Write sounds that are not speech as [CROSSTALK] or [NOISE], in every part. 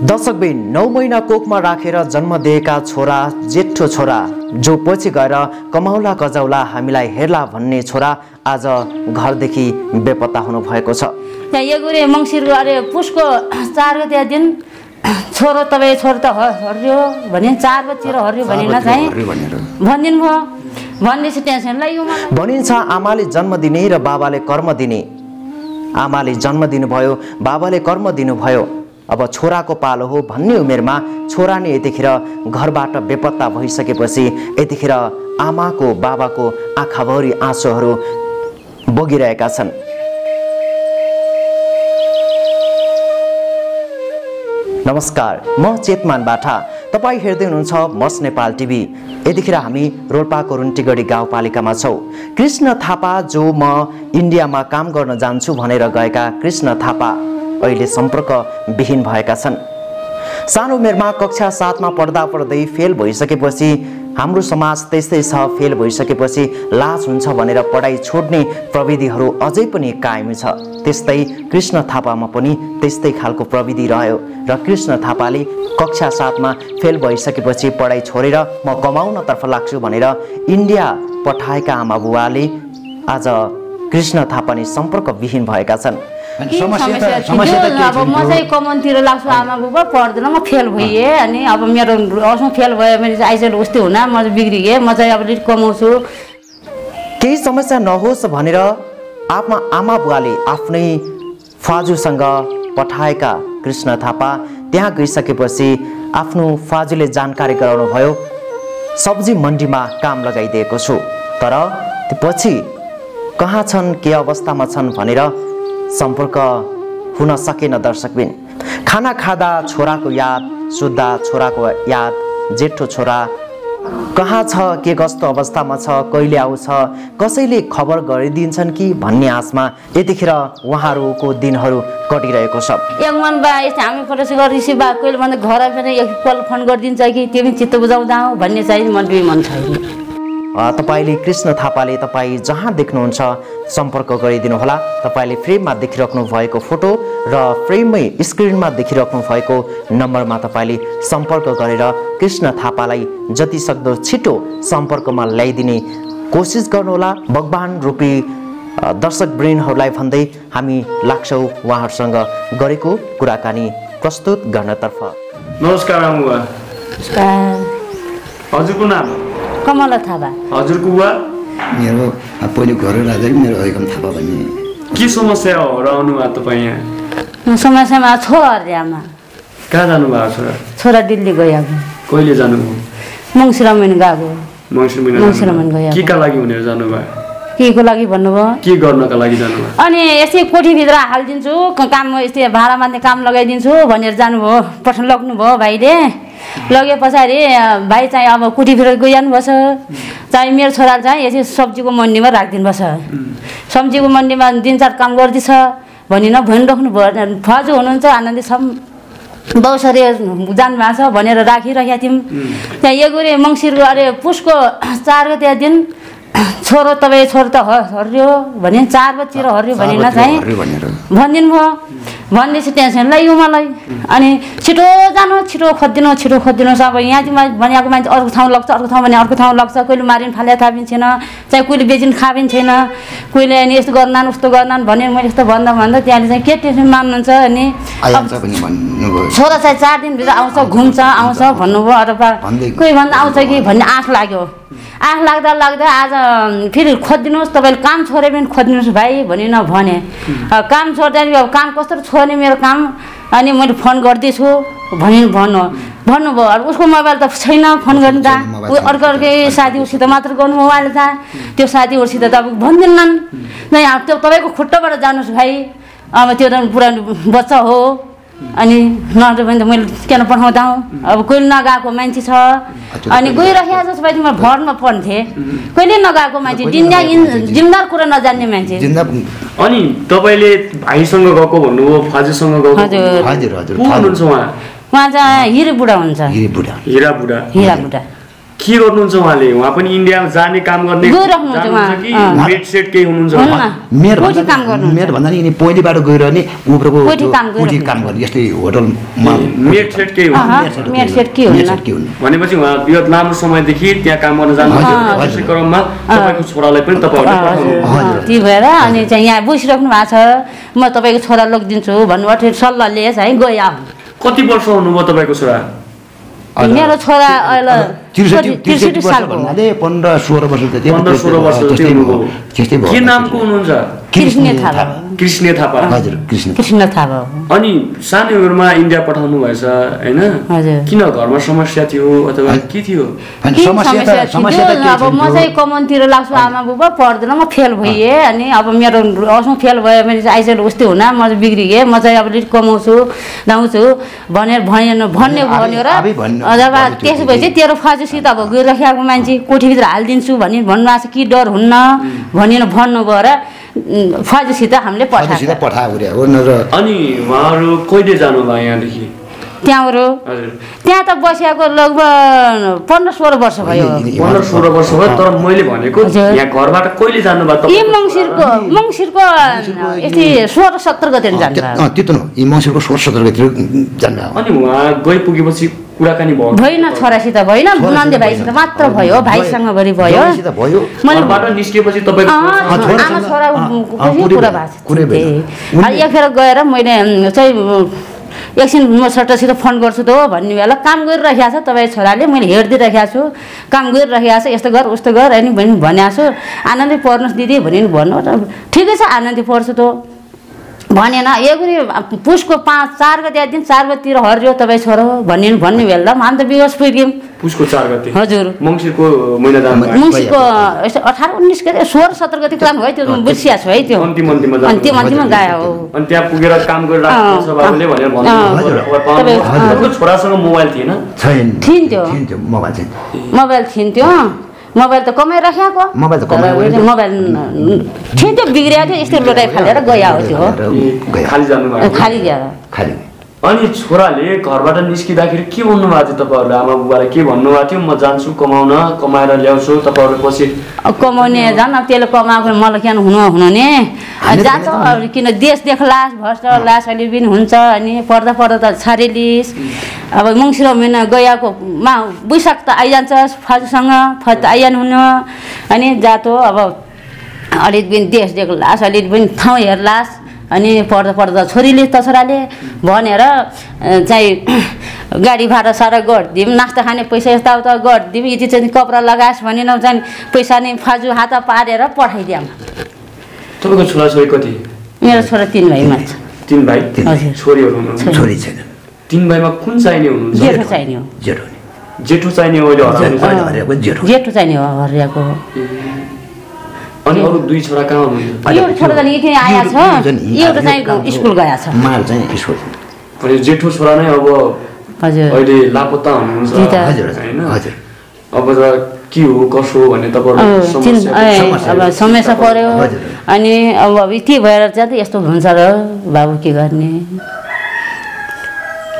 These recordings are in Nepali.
दशकबिन नौ महिना कोखमा राखेर जन्म दिएका छोरा जेठो छोरा जो पछि गएर कमाउला कजाउला हामीलाई हेर्ला भन्ने छोरा आज घरदेखि बेपत्ता हुनुभएको छ। त्यहाँ एगुरे मङ्सिरको अरे पुसको चार गते दिन छोरो तपाईँ छोरो त हर्यो भने चार बजीतिर हर्यो भनेन चाहिँ भनिदिनु भयो। भनेपछि लाग्यो मलाई। भनिन्छ आमाले जन्म दिने र बाबाले कर्म दिने। आमाले जन्म दिनुभयो बाबाले कर्म दिनुभयो। अब छोराको पालो हो भन्ने उमेरमा छोरा नै यतिखेर घरबाट बेपत्ता भइसकेपछि यतिखेर आमाको बाबाको आँखाभरि आँसुहरू बगिरहेका छन्। नमस्कार म चेतमान बाठा। तपाईँ हेर्दै हुनुहुन्छ मस नेपाल टिभी। यतिखेर हामी रोल्पाको रुन्टीगढी गाउँपालिकामा छौँ। कृष्ण थापा जो म इन्डियामा काम गर्न जान्छु भनेर गएका कृष्ण थापा। अहिले सम्पर्क विहीन भएका छन्। सानो उमेरमा कक्षा सातमा पढ्दा पढ्दै फेल भइसकेपछि हाम्रो समाज त्यस्तै छ फेल भइसकेपछि लाज हुन्छ भनेर पढाइ छोड्ने प्रविधिहरू अझै पनि कायम छ। त्यस्तै कृष्ण थापामा पनि त्यस्तै खालको प्रविधि रह्यो र कृष्ण थापाले कक्षा सातमा फेल भइसकेपछि पढाइ छोडेर म कमाउनतर्फ लाग्छु भनेर इन्डिया पठाएका आमा बुवाले आज कृष्ण थापा नै सम्पर्कविहीन भएका छन्। अब म चाहिँ कमानतिर लाग्छु आमा बुबा पढ्दैन म फेल भइएँ अनि अब मेरो उसमा फेल भयो भने चाहिँ आइसकेर उस्तै हुन म चाहिँ बिग्रिएँ म चाहिँ अब अलिक कमाउँछु। केही समस्या नहोस् भनेर आफ्ना आमा बुवाले आफ्नै फाजुसँग पठाएका कृष्ण थापा त्यहाँ गइसकेपछि आफ्नो फाजुले जानकारी गराउनुभयो सब्जी मन्डीमा काम लगाइदिएको छु। तर पछि कहाँ छन् के अवस्थामा छन् भनेर सम्पर्क हुन सकेन दर्शकबिन खाना खाँदा छोराको याद सुत्दा छोराको याद जेठो छोरा कहाँ छ के कस्तो अवस्थामा छ कहिले आउँछ कसैले खबर गरिदिन्छन् कि? भन्ने आशमा यतिखेर उहाँहरूको दिनहरू कटिरहेको छ। एक मन बा हामी फोटो गरेर रिसिभ बा कहिले भन्दा घर पनि एकपल्ट फोन गरिदिन्छ कि त्यो पनि चित्त बुझाउँदा भन्ने चाहिँ मन मन छैन। तपाईँले कृष्ण थापाले तपाईँ जहाँ देख्नुहुन्छ सम्पर्क गरिदिनु होला तपाईँले फ्रेममा देखिराख्नु भएको फोटो र फ्रेममै स्क्रिनमा देखिराख्नु भएको नम्बरमा तपाईँले सम्पर्क गरेर कृष्ण थापालाई जति सक्दो छिटो सम्पर्कमा ल्याइदिने कोसिस गर्नुहोला। भगवान् रूपी दर्शक ब्रेनहरूलाई भन्दै हामी लाग्छौँ उहाँहरूसँग गरेको कुराकानी प्रस्तुत गर्नतर्फ। नमस्कार। हजुरको नाम? कमला थापा। हजुरको बुवा मेरो पहिले घर राजा मेरो ऐकम थापा भन्ने के समस्या हो र आउनुभयो तपाईँ यहाँ? समस्यामा छोरा अरे आमा। कहाँ जानुभएको छोरा छोरा दिल्ली गयो अब कहिले जानुभयो? मङ्सिरा महिना गएको। मङ्सिर महिना। गयो। के का लागि भनेर जानुभयो? के को लागि भन्नुभयो? के गर्नका लागि जानुभयो? अनि यस्तै कोठीभित्र हालिदिन्छु। क- काम यस्तै भाडा मान्ने काम लगाइदिन्छु भनेर जानुभयो। पठाउनु लग्नुभयो भाइले। लगे पछाडि भाइ चाहिँ अब कोठीभित्र गइहाल्नु छ चाहिँ मेरो छोराले चाहिँ यसै सब्जीको मन्डीमा राखिदिनु पर्छ सब्जीको मन्डीमा दिन चार काम गर्दैछ भनिन भनिराख्नु भयो। फजु हुनुहुन्छ आनन्दी छम बौसरी जानुभएको छ भनेर राखिरहेका थियौँ। त्यहाँ एगुरे मङ्सिरको अरे पुसको चार गते दिन छोरो तपाईँ छोरो त हर्यो भने चार बजीतिर हर्यो भनेन चाहिँ भनिदिनु भयो। भनेपछि टेन्सन लाग्यो मलाई। अनि छिटो जानु छिटो खोजिदिनु छिटो खोजिदिनुहोस् अब यहाँ चाहिँ भनेको मान्छे अर्को ठाउँ लग्छ अर्को ठाउँ भने अर्को ठाउँ लग्छ। कहिले मारिन फाले थाहा पनि छैन। चाहिँ कहिले बेचिन खा पनि छैन। कहिले अनि यस्तो गर्नान् उस्तो गर्नान् भने मैले यस्तो भन्दा भन्दा त्यहाँले चाहिँ के टेन्सन मान्नुहुन्छ अनि छोरा चाहिँ चार दिनभित्र आउँछ घुम्छ आउँछ भन्नुभयो। भन्दै- कोही भन्दा आउँछ कि भन्ने आँख लाग्यो। आँख लाग्दा लाग्दा आज फेरि खोजिदिनुहोस् तपाईँले काम छोडे पनि खोजिदिनुहोस् भाइ भने अ, काम छोड्दा नि अब काम कस्तो छोड्ने मेरो काम? अनि मैले फोन गर्दैछु भनि भन्नु। भन्नुभयो अब उसको मोबाइल त छैन फोन गर्नु त। ऊ। अर्को अर्कै साथीहरूसित मात्र गर्नु मोबाइल त। त्यो साथीहरूसित त अब भन्दैनन्। नै त्यो तपाईँको खुट्टाबाट जानुहोस् भाइ। अब त्यो त पुरानो बच्चा हो। अनि नत्र भने त मैले किन पठाउँदा अब कहिले नगएको मान्छे छ। अनि गइरहेको जस्तो भाइ म भरमा पढ्थेँ कहिले नगएको मान्छे जिन्दा जिम्दार कुरा नजान्ने मान्छे। अनि तपाईँले भाइसँग गएको भन्नुभयो फाजुसँग गएको हजुर। हजुर उहाँ? चाहिँ हिरो बुढा हुन्छ हिरा बुढा। हिरा बुढा। के गर्नुहुन्छ उहाँले? उहाँ पनि इन्डियामा जाने काम गर्ने जानुहुन्छ। मेड भन्दा नि पहिलेबाट गएर नि उब्रोको काम गर्ने यस्तै होटलमा मेड सेट केही के भनेपछि उहाँ विगत लामो समयदेखि त्यहाँ काम गर्न हजुर। क्रममा तपाईँको छोरालाई पनि तपाईँहरूले। त्यही भएर अनि चाहिँ यहाँ बसिराख्नु भएको छ। म तपाईँको छोरा लगिदिन्छु भन्नुभयो सल्लाह लिएछ है गयो कति वर्ष हुनुभयो तपाईँको छोरा। मेरो छोरा अहिले त्रिसठी सालको। भन्नाले पन्ध्र सोह्र वर्ष जति पन्ध्र सोह्र वर्ष त्यस्तै भयो त्यस्तै भयो के नामको हुनुहुन्छ कृष्ण थापा कृष्ण थापा हजुर कृष्ण कृष्ण थापा अनि सानो उमेरमा इन्डिया पठाउनु भएछ होइन। किन घरमा समस्या थियो अथवा के थियो समस्या त समस्या त अब म चाहिँ कमानतिर लाग्छु आमा बुबा पढ्दैन म फेल भइएँ अनि अब मेरो असमा फेल भयो भने चाहिँ आइसकेर उस्तै हुन म चाहिँ बिग्रिएँ म चाहिँ अब अलिक कमाउँछु लाउँछु भनेर भनेन भन्ने भन्यो र जब त्यसो भएपछि तेरो फाजुसित अब गइराखेको मान्छे कोठीभित्र हालिदिन्छु भनी भन्नुभएको छ कि डर हुन्न भनेर भन्नुभयो र फाजुसित हामीले पठाएको। अनि उहाँहरू कहिले जानुभयो यहाँदेखि? त्यहाँबाट? हजुर। त्यहाँ त बसेको लगभग पन्ध्र सोह्र वर्ष भयो। पन्ध्र सोह्र वर्ष भयो तर मैले भनेको। यहाँ घरबाट कहिले जानुभयो यी मङ्सिरको मङ्सिरको यति सोह्र सत्र गते जान्छ अँ, त्यो त हो। यी मङ्सिरको सोह्र सत्र गतिर जानु अनि उहाँ गइपुगेपछि कुराकानी भयो। भएन छोरासित भएन नन्दे भाइसित मात्र भयो भाइसँग भरि भयो। मैले छोरासँग- आमा छोरा कुरै भएको गएर मैले चाहिँ एकछिन म सट्टासित फोन गर्छु त हो भन्ने बेला काम गरिराखेको छ तपाईँ छोराले मैले हेरिदिइराखेको छु। काम गरिराखेको छ यस्तो गर उस्तो गर अनि भने भनेको छु आनन्दै पढ्नुहोस् दिदी भने नि भन्नु ठिकै छ आनन्दी पढ्छु त भनेन एगुरी पुसको पाँच चार गते दिन चार गतितिर हरियो तपाईँ छोरो भन्ने भन्ने बेला हामी त बिवस पुग्यौँ पुसको चार गते हजुर। मङ्सिरको मुन्सीको यस्तो अठार उन्नाइस गते सोह्र सत्र गते काम भयो त्यो बुझिया छु है त्यो। अन्तिम अन्तिममा गयो। हो अनि त्यहाँ पुगेर काम तपाईँको छोरासँग मोबाइल थिएन? छैन। थिन्थ्यो। थिन्थ्यो मोबाइल चाहिँ मोबाइल थिन्थ्यो मोबाइल त मोबाइल तर कमाइरहेको उसले मोबाइल थिन्थ्यो बिग्रिएको थियो यस्तो लोटाइ फालेर गयो हो त्यो खाली जानुभयो खालि गयो। खालि। अनि छोराले घरबाट निस्किँदाखेरि के भन्नुभएको थियो तपाईँहरूले? आमा बुबालाई के भन्नुभएको थियो? म जान्छु कमाउन कमाएर ल्याउँछु तपाईँहरू पछि। अब कमाउने झन् अब त्यसले कमाएको मलाई किन हुनु हुनु नि? जान्छ किन देश देखलास भ्रष्ट लास अलि पनि हुन्छ अनि पढ्दा पढ्दा त छाडेलिस। अब मङ्सिर महिना गएको मा वैशाख त आइजान्छ फजसँग फज त आइजानु हुनु। अनि जातो अब अलिक पनि देश देखलास अलिक पनि ठाउँ हेर्लास अनि पढ्दा पढ्दा छोरीले त छोराले भनेर चाहिँ [CLEARS THROAT] गाडी भाडा सारा गरिदिउँ नास्ता खाने पैसा यताउता गरिदिउँ यति चाहिँ कपडा लगाएस भने न चाहिँ पैसा नि फाजु हात पारेर पठाइदिउँ तपाईँको छोराछोरी कति? मेरो छोरा तिन भाइमा छ तिन भाइ। छोरीहरू हुनुहुन्छ? छोरी। छैन। तिन भाइमा कुन चाहिने हुनुहुन्छ? जेठो चाहिने हो। जेठो नि। जेठो चाहिने हो जेठो चाहिने हो हरियाको अनि अरू दुई छोरा कहाँ हुनुहुन्छ? एउटा छोरा चाहिँ यति आएको छ। एउटा चाहिँ स्कुल गएको छ। माल चाहिँ स्कुल। भने जेठो छोरा नै अब हजुर। अहिले लापत्ता हुनुहुन्छ। त्यही। हजुर? हजुर। अब त के हो कसो भन्ने तपाईँहरू समस्या ए, समस्या अब समस्या पऱ्यो। हजुर। अनि अब अब यति भएर चाहिँ यस्तो हुन्छ र बाबु के गर्ने?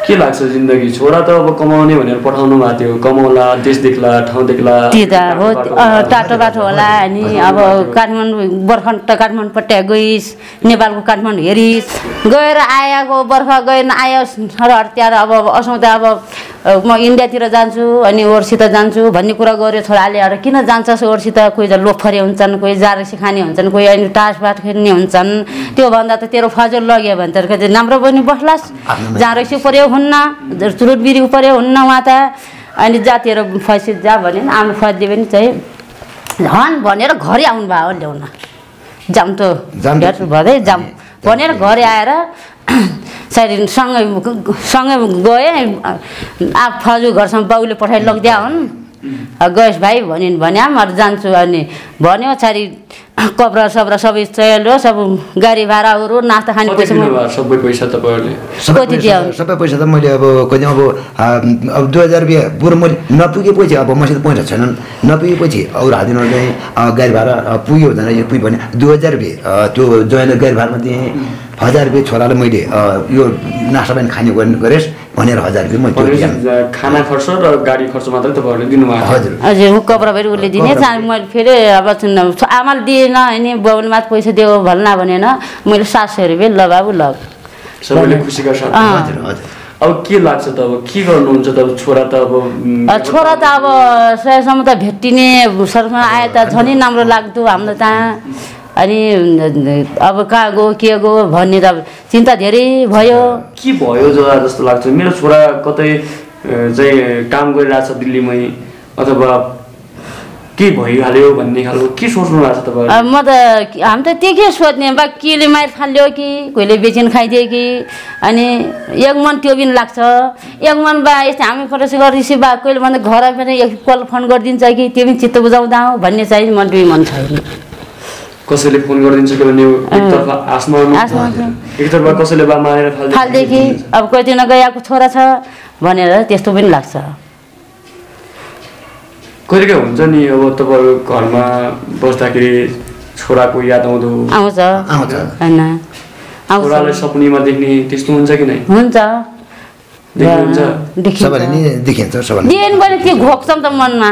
के लाग्छ जिन्दगी छोरा त अब कमाउने भनेर पठाउनु भएको थियो। कमाउला देश देख्ला ठाउँ देख्ला त्यही त हो। बाटो अँ, टाटो बाटो होला अनि अब काठमाडौँ बर्खा त काठमाडौँ पट्टा गइस्। नेपालको काठमाडौँ हेरिस्। गएर आएको बर्खा गएन आयो र त्यहाँ अब असौँ त अब म इन्डियातिर जान्छु अनि ओर्सित जान्छु भन्ने कुरा गऱ्यो छोराले अरू किन जान्छस् ओर्सित कोही त लोफरे हुन्छन् कोही जारसी खाने हुन्छन् कोही अनि टासबाट खेल्ने हुन्छन्। त्योभन्दा त तेरो फजल लग्यो भने त राम्रो बनी बस्लास्। रैसी पऱ्यो हुन्न चुरुट बिरी पऱ्यो हुन्न उहाँ त। अनि जातिर फैसित जा भने नि आउनु फैदियो भने चाहिँ झन् भनेर घरै आउनु भयो हो ल्याउन जाउँ त। भेट भदै जाउँ। भनेर घरै आएर सायद सँगै सँगै गएँ आ फजु घरसम्म बाउले पठाइ लगिदिया हुन्। गएस् भाइ भन्यो भने अरू जान्छु अनि भन्यो छारी कपडा सपडा सबै चल्यो सब गाडी भाडाहरू नास्ता खाने पैसा म- सबै पैसा तपाईँहरूले? सबै कति पैसा दियो? सबै पैसा त मैले अब कहिले अब अब दुई हजार रुपियाँ बरु मैले नपुगेपछि अब मसित पैसा छैनन् नपुगेपछि अरू हालिदिनु चाहिँ गाडी भाडा पुग्यो भनेर यो पुग्यो भने दुई हजार रुपियाँ त्यो जोइनर गाडी भाडामा दिएँ। हजार रुपियाँ छोरालाई मैले यो नास्ता पानी खाने गर्ने गरेस् भनेर हजार रुपियाँ मैले खाना खर्च र गाडी खर्च मात्रै तपाईँहरूले दिनुभएको। हजुर। हजुर कपडा फेरि उसले दिने मैले फेरि अब आमाले दिएन अनि बाबुले मात्र पैसा दियो भन्न भनेन। मैले सात सय रुपियाँ ल बाबु ल। सबैले खुसीका साथ। हजुर हजुर। अब के लाग्छ त अब के गर्नुहुन्छ त अब छोरा त अब छोरा त अब सयसम्म त भेटिने सरमा आए त झनै राम्रो लाग्दो हाम्रो त। अनि अब कहाँ गयो के गयो भन्ने त अब चिन्ता धेरै भयो। के भयो जस्तो लाग्छ? मेरो छोरा कतै चाहिँ काम गरिरहेछ दिल्लीमै अथवा के भइहाल्यो भन्ने खालको के सोच्नु भएको छ अब म त हामी त त्यो के सोध्ने? बा केले मार फाल्यो कि कोहीले बेचिन खाइदियो कि? अनि एक मन त्यो पनि लाग्छ। एक मन बा यस्तो हामी फोटो रिसिभ बा कहिले भन्दा घर पनि एक कल फोन गरिदिन्छ कि त्यो पनि चित्त बुझाउँदा भन्ने चाहिँ मन दुई मन छैन। कसैले फोन गरिदिन्छ कि भने एकतर्फ आसमा एकतर्फ कसैले बा मारेर। फाल्देखि अब कोही दिन गएको छोरा छ भनेर त्यस्तो पनि लाग्छ। कहिले काहीँ हुन्छ नि अब तपाईँहरू घरमा बस्दाखेरि छोराको याद आउँदो। आउँछ। आउँछ। होइन। छोरालाई सपनीमा देख्ने त्यस्तो हुन्छ कि नै? हुन्छ। देखिन्छ। सबैले नि देखिन्छ सबैले दिएन पनि त्यो घोक्छ नि त मनमा।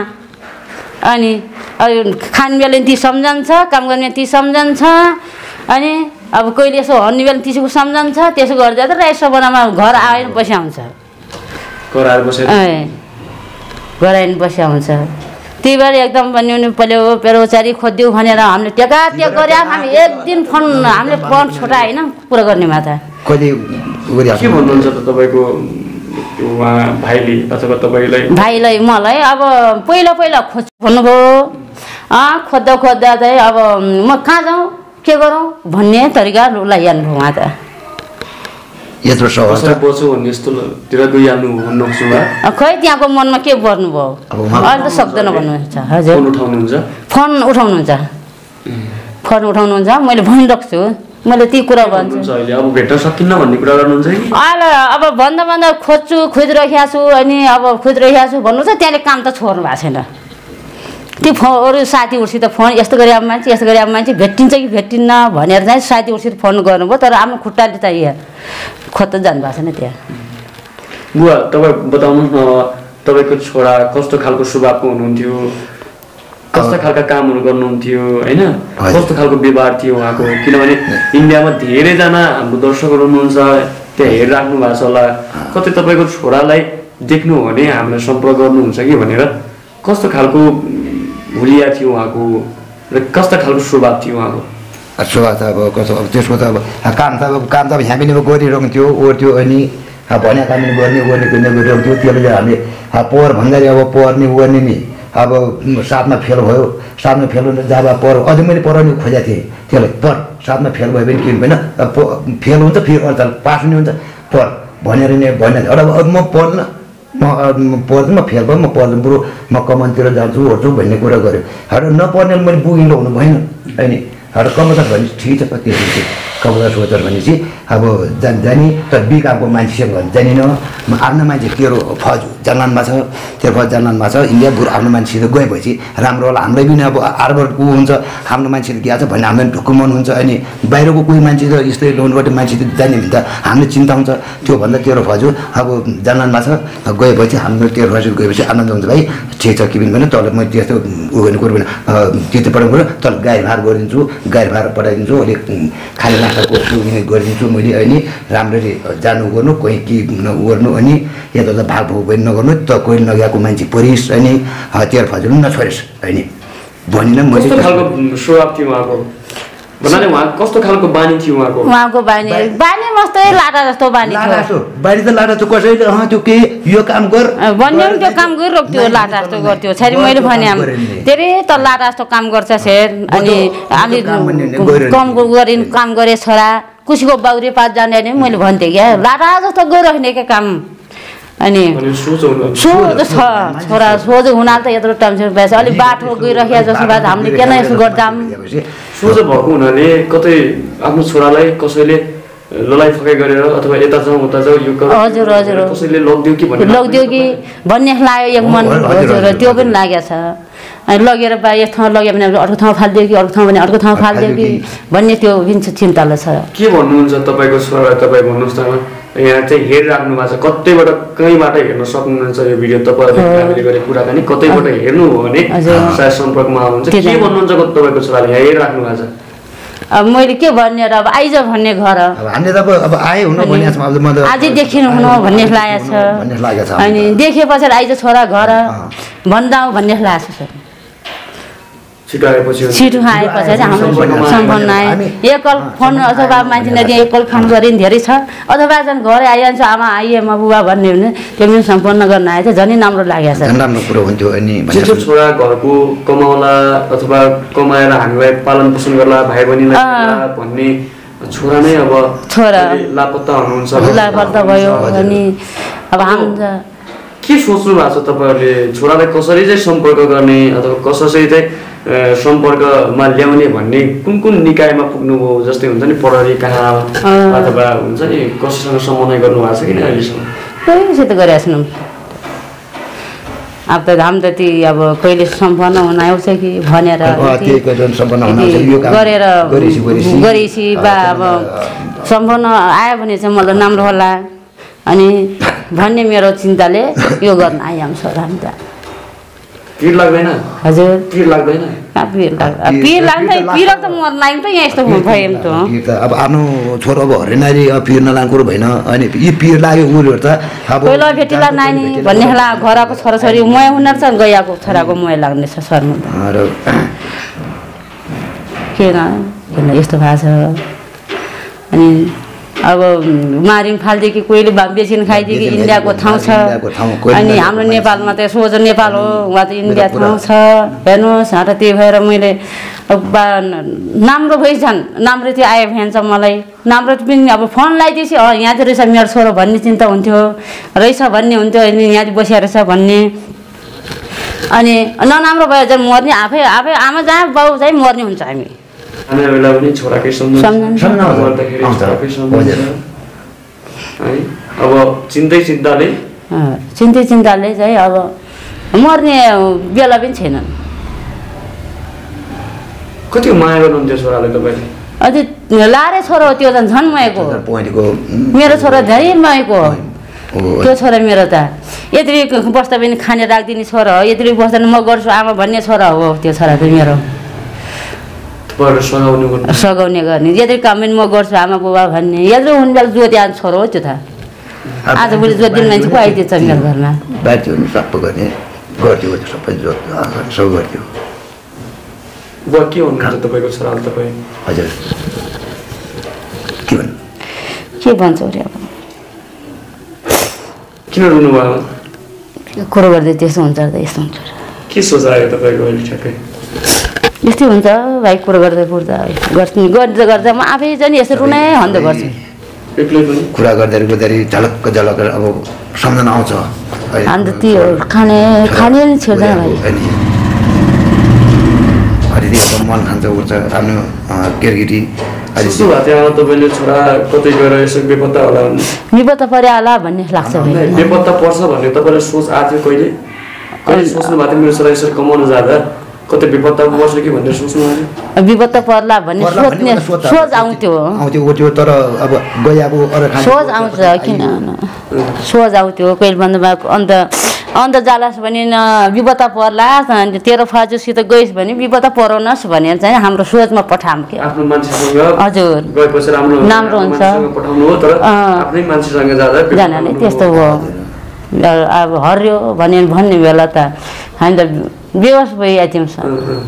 अनि खाने बेला ती सम्झन्छ काम गर्ने ती सम्झन्छ। अनि अब कहिले यसो हन्ने बेला त्यसको सम्झन्छ त्यसो गर्दा त राइस बनामा घर आएर बसी आउँछ आएर बसी आउँछ त्यही भएर एकदम बन्यो पल्यो पेरोचारी खोजिदियो भनेर हामीले टेका टेक गऱ्यो। हामी एक दिन फोन हामीले फोन छोटा होइन पुरा गर्ने माथा कहिले गरी के भन्नुहुन्छ त तपाईँको उहाँ भाइले अथवा तपाईँलाई? भाइलाई मलाई अब पहिला पहिला खोज भन्नुभयो। खोज्दा खोज्दा चाहिँ अब म कहाँ जाउँ के गरौँ भन्ने तरिका उसलाई जानुभयो उहाँ त खै त्यहाँको मनमा के गर्नुभयो अहिले त सक्दैन भन्नुहुन्छ हजुर फोन उठाउनुहुन्छ फोन उठाउनुहुन्छ मैले भनिरहेको छु मैले ती कुरा भन्छु अहिले अब भेट्न सकिन्न भन्ने कुरा गर्नुहुन्छ कि अहिले अब भन्दा भन्दा खोज्छु खोजिरहेको छु अनि अब खोजिरहेको छु भन्नु छ त्यहाँले काम त छोड्नु भएको छैन त्यो फो अरू साथीहरूसित फोन यस्तो गरे अब मान्छे यस्तो गरे अब मान्छे भेटिन्छ कि भेटिन्न भनेर चाहिँ साथीहरूसित फोन गर्नुभयो तर आफ्नो खुट्टाले चाहिँ यहाँ खोज्दा जानुभएको छैन त्यहाँ। बुवा तपाईँ बताउनुहोस् न तपाईँको छोरा कस्तो खालको स्वभावको हुनुहुन्थ्यो? कस्तो खालका कामहरू गर्नुहुन्थ्यो होइन। कस्तो खालको व्यवहार थियो उहाँको? किनभने इन्डियामा धेरैजना हाम्रो दर्शकहरू हुनुहुन्छ त्यहाँ हेरिराख्नु भएको छ होला। कतै तपाईँको छोरालाई देख्नु हो भने हामीलाई सम्पर्क गर्नुहुन्छ कि भनेर कस्तो खालको हुलिया थियो उहाँको र कस्तो खालको स्वभाव थियो उहाँको? सुवास त अब कसो अब त्यसको त अब काम त अब काम त अब पनि अब गरिरहेको थियो ओर्थ्यो अनि अब भने काम गर्ने गर्ने गर्ने गरिरहेको थियो त्यसले हामीले पोहोर भन्दाखेरि अब पढ्ने गर्ने नि अब साथमा फेल भयो साथमा फेल हुनु जब पढ अझै मैले पढाउने खोजेको थिएँ त्यसलाई पढ साथमा फेल भयो भने के होइन फेल हुन्छ फेरि अन्त पास हुने हुन्छ पढ भनेर नि भने एउटा अब म पढ्दिनँ म अब म फेल भयो म पढ्दिनँ बरु म कमानतिर जान्छु ओर्छु भन्ने कुरा गरेँ र नपढ्ने मैले बुकिङ लगाउनु भएन होइन र कमदास भने ठिक छ कति कमदास सोचर भनेपछि अब जान जाने तर बिकामको मान्छेसँग जानिनँ म आफ्नो मान्छे तेरो फौज जन्लानमा छ तेरो फौज जन्लानमा छ इन्डिया बरु आफ्नो मान्छेसित गएपछि राम्रो होला। हामीलाई पनि अब आर्बर को हुन्छ आफ्नो मान्छेले गएको छ भने हामीलाई ढुक्क मन हुन्छ अनि बाहिरको कोही मान्छे त यस्तै लोनबाट मान्छे त जाने भने त हामीलाई चिन्ता हुन्छ। त्योभन्दा तेरो फौज अब जन्लानमा छ गएपछि हाम्रो तेरो फौज गएपछि आनन्द हुन्छ भाइ ठिक छ के भने तल मैले त्यस्तो उयो गर्ने कुरो भने त्यति पठाउनु पऱ्यो तल गाडी भाडा गरिदिन्छु गाडी भाडा पठाइदिन्छु अलिक उम्, खाने नास्ताको उयो गरिदिन्छु मैले अनि राम्ररी जानु गर्नु कोही के न- गर्नु अनि यता त भाग भाग पनि नगर्नु त कोही नगएको मान्छे परिस् अनि फौजहरू पनि नछोडिस् अनि। भनिनँ मैले कस्तो खालको स्वभाव थियो उहाँको भन्नाले उहाँ कस्तो खालको बानी थियो उहाँको उहाँको बानी बानी मस्तै लाटा जस्तो बानी लाटा थियो जस्तो बारी त लाटा चाहिँ कसैले अँ त्यो के यो काम गर भन्यो नि त्यो गरेर काम गरिरहेको थियो नाइ- लाटा जस्तो नाइ- गर्थ्यो छरी मैले भने। धेरै त लाटा जस्तो काम गर्छ सेर अनि त्यो- अलि त्यो काम गइरहने। गरे छोरा कसैको बाउरे पात जाने नि मैले भन्थेँ क्या लाटा जस्तो गरिराख्ने क्या काम अनि सोझो छ छोरा सोझो हुनाले त यत्रो टाइमसम्म भएछ। अलिक बाटो गइराखेको जस्तो भए त हामीले किन यसो गर्छौँ सोझो भएको हुनाले कतै आफ्नो छोरालाई कसैले ललाइ फकाइ गरेर अथवा यता जाउँ उता जाउँ यो हजुर, हजुर। कसैले लगिदियो कि भन्ने लगिदियो कि? भन्ने लाग्यो एक मन। हजुर, त्यो। पनि लागेको छ। अनि लगेर बा एक ठाउँ लग्यो भने अर्को ठाउँ फालिदियो कि अर्को ठाउँ भने अर्को ठाउँ फालिदियो कि? भन्ने त्यो जुन चाहिँ चिन्ताले छ। के भन्नुहुन्छ तपाईँको छोरा? तपाईँ भन्नुहोस् न यहाँ चाहिँ हेरिराख्नु भएको छ। कतैबाट कहीँबाट हेर्न सक्नुहुन्छ यो भिडियो तपाईँहरूले हामीले गरेको कुराकानी? कतैबाट हेर्नुभयो भने। सायद सम्पर्कमा आउनुहुन्छ। के। भन्नुहुन्छ तपाईँको छोराले? यहाँ हेरिराख्नु भएको छ। अब मैले के भन्ने र अब आइज भन्ने घर। अब हामीले त अब अब आए हुनु अझै देखिनु हुनु भन्ने लागेको छ। अनि देखे पछाडि आइज छोरा घर। भन्दा भन्ने लागेको छ। छिटो आए पछाडि हाम्रो सम्पन्न हामी- एकल फोन अथवा मान्छे नदिए एकल फोन गरे नि धेरै छ अथवा झन् घरै आइहाल्छ आमा आइए म बुबा भन्ने भने त्यो पनि सम्पन्न गर्न आएछ झन् राम्रो लागेको छ राम्रो कुरो हुन्थ्यो अनि छोरा घरको कमाउला अथवा कमाएर हामीलाई पालन पोषण गर्ला भाइ बहिनीलाई भन्ने छोरा नै अब छोरा। लापत्ता हुनुहुन्छ लापर्दा भयो। अनि अब हाम्रो के सोच्नु भएको छ तपाईँहरूले छोरालाई कसरी चाहिँ सम्पर्क गर्ने अथवा कसरी चाहिँ सम्पर्कमा ल्याउने भन्ने कुन कुन निकायमा पुग्नुभयो जस्तै हुन्छ नि प्रहरी कहाँ। अथवा हुन्छ नि कसैसँग समन्वय गर्नु भएको छ कि अहिलेसम्म? कहिलेसित गरेका छैनौँ अब त हामी त ती अब कहिले सम्पन्न हुन आउँछ कि भनेर अब यति- त्यही कहिले सम्पन्न हुन आउँछ, यति यो काम गरेर गरेपछि- बा अब सम्पन्न आयो भने चाहिँ मलाई राम्रो होला। अनि भन्ने मेरो चिन्ताले यो गर्न छोरा हामी त। पिर लाग्दैन? हजुर। पिर लाग्दैन? पिर पिर- लाग्छ पिर त लाग्छ। यहाँ यस्तो पिर त अब आफ्नो छोरो अब हरिनारी अब पिर नलाएको कुरो भएन। अनि यी पिर लाग्यो उयोहरू त। अब पहिला भेटिला नानी भन्ने खाला घरको छोराछोरी मोय हुनेर छ गइआएको छोराको मोय लाग्ने छ शर्म त। र किन किन यस्तो भएको छ। अनि अब मारिम फालिदियो कि कोहीले बेचिन खाइदियो कि इन्डियाको ठाउँ छ। अनि हाम्रो। नेपालमा त सोझो नेपाल हो उहाँ त इन्डिया ठाउँ छ। हेर्नुहोस् र त्यही भएर मैले राम्रो भइछन् राम्रो चाहिँ आयो भन्छ मलाई। राम्रो पनि अब फोन लगाइदिएपछि अँ यहाँ चाहिँ रहेछ मेरो छोरो भन्ने चिन्ता हुन्थ्यो। रहेछ भन्ने हुन्थ्यो अनि यहाँ चाहिँ बसिया रहेछ भन्ने। अनि नराम्रो भयो चाहिँ मर्ने आफै आफै आमा जहाँ बाउ चाहिँ मर्ने हुन्छ हामी। खाने बेला पनि छोराकै सम्झन्छ। गर्दाखेरि। छोराकै। है अब चिन्तै चिन्ताले चिन्ते चिन्ताले चाहिँ अब मर्ने बेला पनि छैनन्। कति माया गर्नुहुन्थ्यो छोराले तपाईँले? अझै लारे छोरो हो त्यो झन् झन्। पोइन्टको मेरो छोरा धेरै मएको हो। त्यो छोरा मेरो त। यत्रो बस्दा पनि खाने राखिदिने छोरा हो यत्रो बस्दा पनि म गर्छु आमा भन्ने छोरा हो त्यो छोरा चाहिँ मेरो। सघाउने गर्नु। यत्रो काम पनि म गर्छु आमा बुबा भन्ने। यत्रो हुने बेला जोति आज छोरो हो त्यो त। आजभोलि जोतिने मान्छे पो आइदिएछ मेरो घरमा। हुनु सबै गर्ने गर्थ्यो सबै जो सब गर्थ्यो बुवा के हुनुहुन्छ तपाईँको छोराले तपाईँ? हजुर। के भन्नु? के भन्छ अरे अब? किन रुनुभयो? कुरो गर्दै त्यस्तो हुन्छ यस्तो हुन्छ। के सोच आयो तपाईँको अहिले ठ्याक्कै? यस्तै हुन्छ भाइ कुरो गर्दै कुर्दा गर्छु गर्दा गर्दा म आफै चाहिँ यसो रुनै हन्दै गर्छु। एक्लै पनि? कुरा गर्दाखेरि गर्दाखेरि झलक्क झलक्क अब सम्झना आउँछ। अन्त त्यो खाने खाने नि छेड्दैन भाइ। अलिकति अब मन खान्छ उठ्छ आफ्नो आमा तपाईँले छोरा कतै गएर यसो बेपत्ता होला भन्ने। विपद त परिहाल्ला भन्ने लाग्छ बेपत्ता पर्छ भन्ने तपाईँलाई सोच आएको थियो कहिले? कहिले सोच्नु भएको थियो मेरो छोरा यसरी कमाउन जाँदा? कतै बेपत्ता पर्छ कि भनेर सोच्नु भएको थियो विपद त पर्ला भन्ने सोच्ने सोच आउँथ्यो। आउँथ्यो। तर अब खाने सोच आउँछ किन? सोच आउँथ्यो कहिले भन्दा अन्त अन्त जालास भने न विपद पर्ला तेरो फाजुसित गइस् भने विपद पराउनस् भनेर चाहिँ हाम्रो सोचमा पठाऊँ के आफ्नो मान्छेसँग हजुर। गएपछि राम्रो हुन्छ। जाँदा त्यस्तो हो। अब हर्यो भने भन्ने बेला त हामी त बेहोस भइआइथ्यौँ अँ, अँ।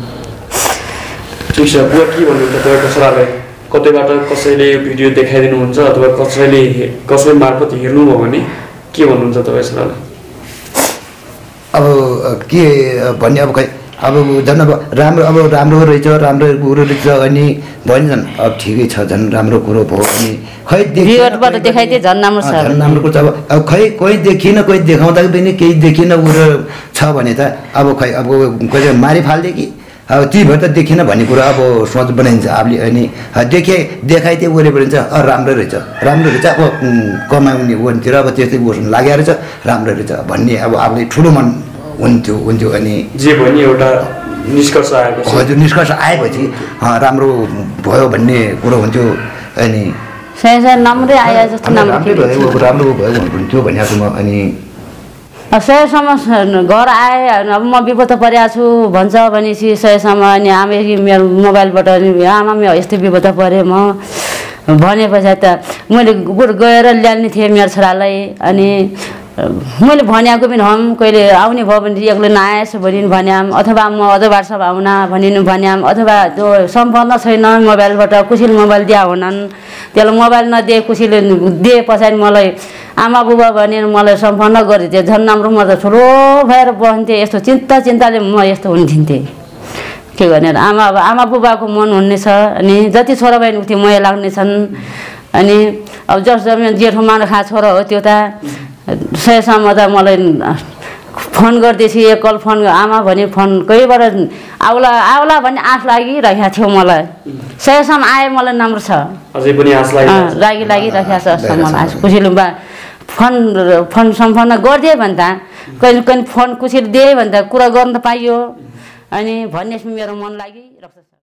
ठिक छ बुवा के भन्नुहुन्छ तपाईँको छोरालाई कतैबाट कसैले यो भिडियो देखाइदिनुहुन्छ अथवा कसैले कसै मार्फत हेर्नुभयो भने के भन्नुहुन्छ तपाईँ अब के भन्ने अब खै अब झन् अब राम्रो अब राम्रो रहेछ राम्रो कुरो रहेछ अनि भन्छन् अब ठिकै छ झन् राम्रो कुरो भयो अनि खै झन् राम्रो झन् राम्रो कुरो छ। अब अब खै कोही देखिन कोही देखाउँदा पनि केही देखिन कुरो छ भने त अब खै अब कोही मारि फाल्दियो कि? अब ती भएर त देखिन भन्ने कुरा अब सोच बनाइन्छ। आफूले अनि देखे देखाइदिए वरिपरि भने चाहिँ अँ राम्रो रहेछ राम्रो रहेछ अब कमाउने वनतिर अब त्यस्तै लागेको रहेछ राम्रो रहेछ भन्ने अब आफूले ठुलो मन हुन्थ्यो हुन्थ्यो अनि जे भयो नि एउटा निष्कर्ष आएको हजुर निष्कर्ष आएपछि राम्रो भयो भन्ने कुरो हुन्थ्यो अनि राम्रै आयो जस्तो अनि राम्रो भयो राम्रो भयो हुन्थ्यो म अनि सयसम्म घर आए अब म विपद परेको छु भन्छ भनेपछि सयसम्म अनि आमा कि मेरो मोबाइलबाट नि आमा मेरो यस्तै विपद परेँ म। भने पछाडि त मैले बरु गएर ल्याउने थिएँ मेरो छोरालाई अनि मैले भनेको पनि हौँ कहिले आउने भयो भने एक्लै नआएछ भने भन्याम अथवा म अदबारसम्म आउन भनिनु भन्याम अथवा त्यो सम्पन्न छैन मोबाइलबाट कुसिल मोबाइल दिया हुनन् त्यसलाई मोबाइल नदिए कुसीले दिए पछाडि मलाई आमा बुबा भनेर मलाई सम्पन्न गरिदिए। झन् राम्रो म त ठुलो भएर बस्थेँ यस्तो चिन्ता चिन्ताले म यस्तो हुन्थिन्थेँ। के भनेर आमा आमा बुबाको मन हुने छ अनि जति छोरा बहिनी उति मोया लाग्ने छन् अनि अब जस जमिन जेठो मान खा छोरा हो त्यो त सयसम्म त मलाई फोन गर्दैछु एकल फोन आमा भने फोन कहीबाट आउला आउला भन्ने आश लागिरहेको थियो मलाई। सयसम्म आए मलाई राम्रो छ। लागि लागिरहेको छ जस्तो मलाई खुसीले बा फोन फोन सम्पन्न गरिदियो भने त कहिले कहिले फोन खुसीले दिए भने त कुरा गर्नु त पाइयो। अनि भन्ने मेरो मन छ